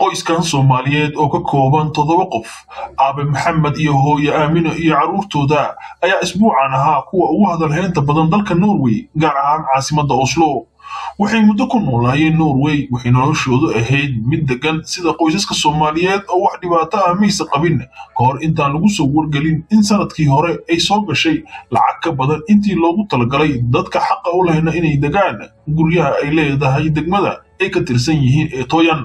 qoyskan soomaaliyeed oo ka kooban toddoba qof aabe maxamed iyo hooye aamino iyo carruurtooda ayaa isbuucan ahaa kuwa ugu hadalhaynta badan dalka norway gaar ahaan caasimadda oslo. Waxay muddo ku noolaayeen norway waxay noloshoodu ahayd mid degan sida qoysaska soomaaliyeed oo wax dhibaato ah maysa qabin. Ka hor intaan lagu soo wargelin in sannadkii hore ay soo gashay lacag ka badan intii loogu talagalay dadka xaqa u lehna inay degaan guryaha ay leedahay degmada ay ka tirsan yihiin ee tooyan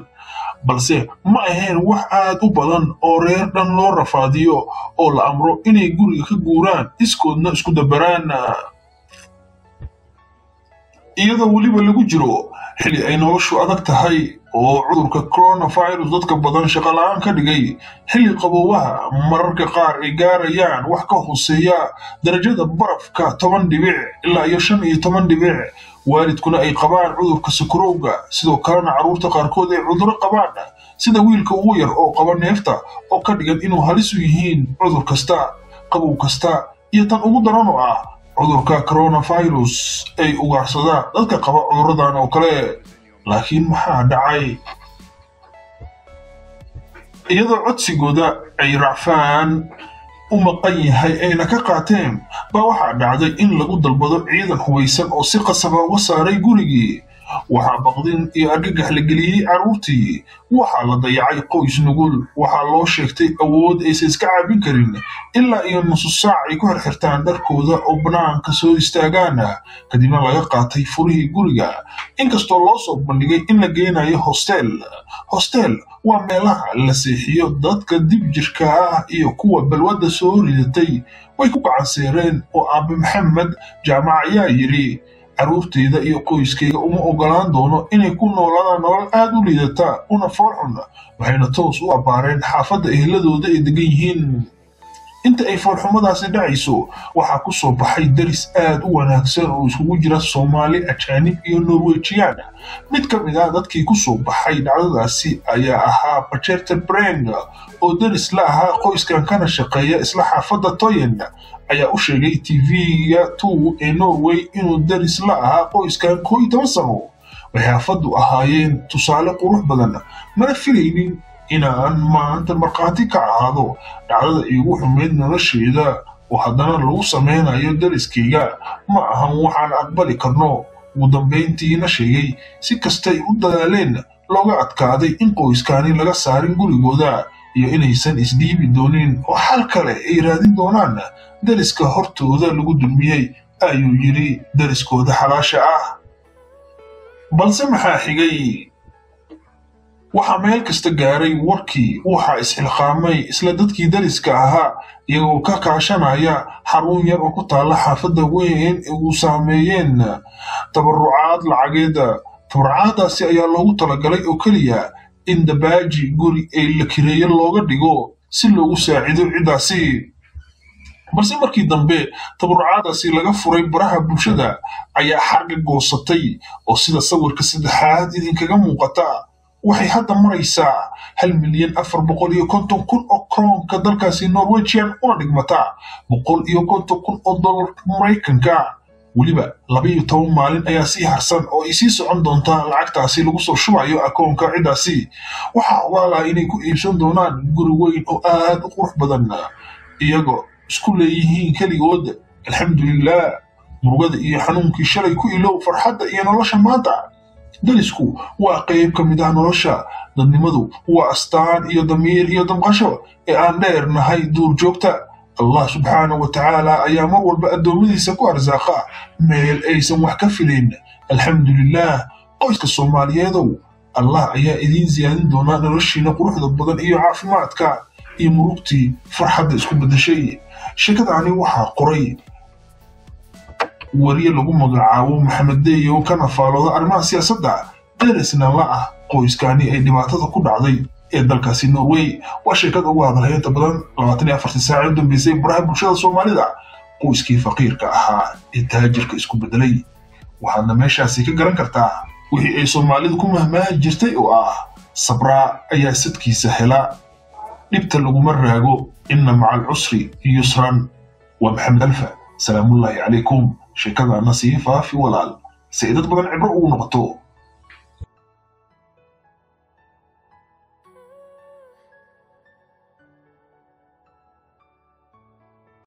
balse ma ahayn wax aad u badan oo reer dhan loo rafaadiyo oo la amro inay guriga ka guuraan iskoodna isku dabaraan iyadoo weliba lagu jiro xili ay noloshu adag tahay oo cudurka coronavirus dadka badan shaqola-aan ka dhigay. Xilli qaboobaha mararka qaar ay gaarayaan wax ka hooseeya darajada barafka toban dhibic ilaa iyo shan iyo toban dhibic. Waalidkuna ay qabaan cudurka sakarowga sidoo kalena carruurta qaarkood ay cuduro qabaan sida wiilka ugu yar oo qaba neefta oo ka dhigan inuu halis u yihiin cudur kasta qabow kasta iyo tan ugu daran oo ah cudurka coronavirus ay ugaarsadaan dadka qaba cuduradan oo kale laakiin maxaa dhacay? Iyadoo codsigooda ay racfaan u maqan yahay ayna ka qaateen baa waxaa dhacday in lagu dalbado ciidan hubaysan oo si qasaba uga saaray gurigii waxaa baqdin iyo argagax la geliyey carruurtii waxaa la dayacay qoys nugul. Waxaa loo sheegtay awood aysan iska caabin karin. Ilaa iyo nusu saac ay ku xirxirtaan dharkooda oo bannaanka soo istaagaan. Kadibna laga qaatay furihii guriga. Inkastoo loo soo bandhigay in la geynayo hostel. Hostel waa meelaha la seexiyo dadka dib jirka ah iyo kuwa balwadda soo ridatay. Way ku gacanseereen oo aabe maxamed jaamac ayaa yidhi carruurteyda iyo qoyskayga uma ogolaan doono inay ku noolaadaan nolol aad u liidata una foolxun waxayna toos u abbaareen xaafadda eheladooda ay degan yihiin inta ay foolxumadaasi dhacayso waxaa ku soo baxay daris aad u wanaagsan oo iskugu jira soomaali ajaanib iyo norwejiyaan mid ka mid ah dadkii ku soo baxay dhacdadaasi ayaa ahaa bajerta breng oo daris la ahaa qoyskan kana shaqeeya isla xaafadda toyen ayaa u sheegay tv-ga two ee norway inuu daris la ahaa qoyskan koo iyo toban sano. Waxay xaafaddu ahaayeen tusaale qurux badan mana filaynin inaan maanta markhaati ka ahaado dhacdada iigu xumayd nolosheeda oo haddana lagu samaynayo dariskayga ma ahan waxaan aqbali karno. Ugu dambayntiina sheegay si kastay u dadaaleen looga adkaaday in qoyskaani laga saarin gurigooda iyo inaysan isdhiibi doonin. Oo xal kale ay raadin doonaan. Dariska hortooda lagu dulmiyey ayuu yidhi dariskooda xalaasha ah. Balse maxaa xigay waxaa meel kasta gaaray warkii waxaa isxilqaamay isla dadkii dariska ahaa iyagoo ka kaashanaya xarun yar oo ku taalla xaafadda weyn ee uu saameeyeen. Tabarucaad lacageeda tabarucaadaasi ayaa loogu talagalay oo keliya in dabaaji guri ay la kireeyo looga dhigo si loogu saacido ciddaasi balse markii dambe tabarucaadaasi laga furay baraha bulshada ayaa xarga goosatay oo sida sawirka saddexaad idinkaga muuqata waxay hadda maraysaa hal milyan afar boqol iyo konton kun oo kroonka dalkaasi norwegian una dhigmataa boqol iyo konton kun oo dollarka maraykanka. Weliba laba iyo toban maalin ayaa sii harsan oo ay sii socon doontaa lacagtaasi lagu soo shubayo akoonka ciddaasi. Waxaa ogaalaha inay ku iibsan doonaan guri weyn oo aad u qurux badan iyagoo isku leeyihiin keligood. Alxamdulilah murugada iyo xanuunkii shalay ku ilow farxadda iyo nolosha maanta darisku waa qayb ka mid ah nolosha dadnimadu waa astaan iyo damiir iyo damqasho ee aan dheer nahay duur joogta. Allah subxaanahu wa tacaala ayaa mar walba addoommadiisa ku arsaaqa meel aysan wax ka filayn. Alxamdulilah qoyska soomaaliyeedow allah ayaa idiin siyaadin doonaa noloshiina quruxda badan iyo caafimaadka iyo murugtii farxadda isku beddeshay. Sheekadaani waxaa qoray wariye lagu magacaabo maxamed deyo kana faalooda arrimaha siyaasadda. Derisna la ah qoyskaani ay dhibaatada ku dhacday ee dalkaasi norway. Waa sheekada ugu hadalhaynta badan labaatan iyo afartii saaci u dambeysay baraha bulshada soomaalida. Qoyskii faqiirka ahaa ee taajirka isku beddelay. Waxaadna meeshaasi ka garan kartaa wixii ay soomaalidu ku mahmaahi jirtay oo ah sabraa ayaa sadkiisa hela. Dhibta laguma raago inna maca alcusri yusran. Waa maxamed alfa salaamullaahi calaykum sheekadaana sii faafi walaal. Si ay dad badan cibro ugu noqoto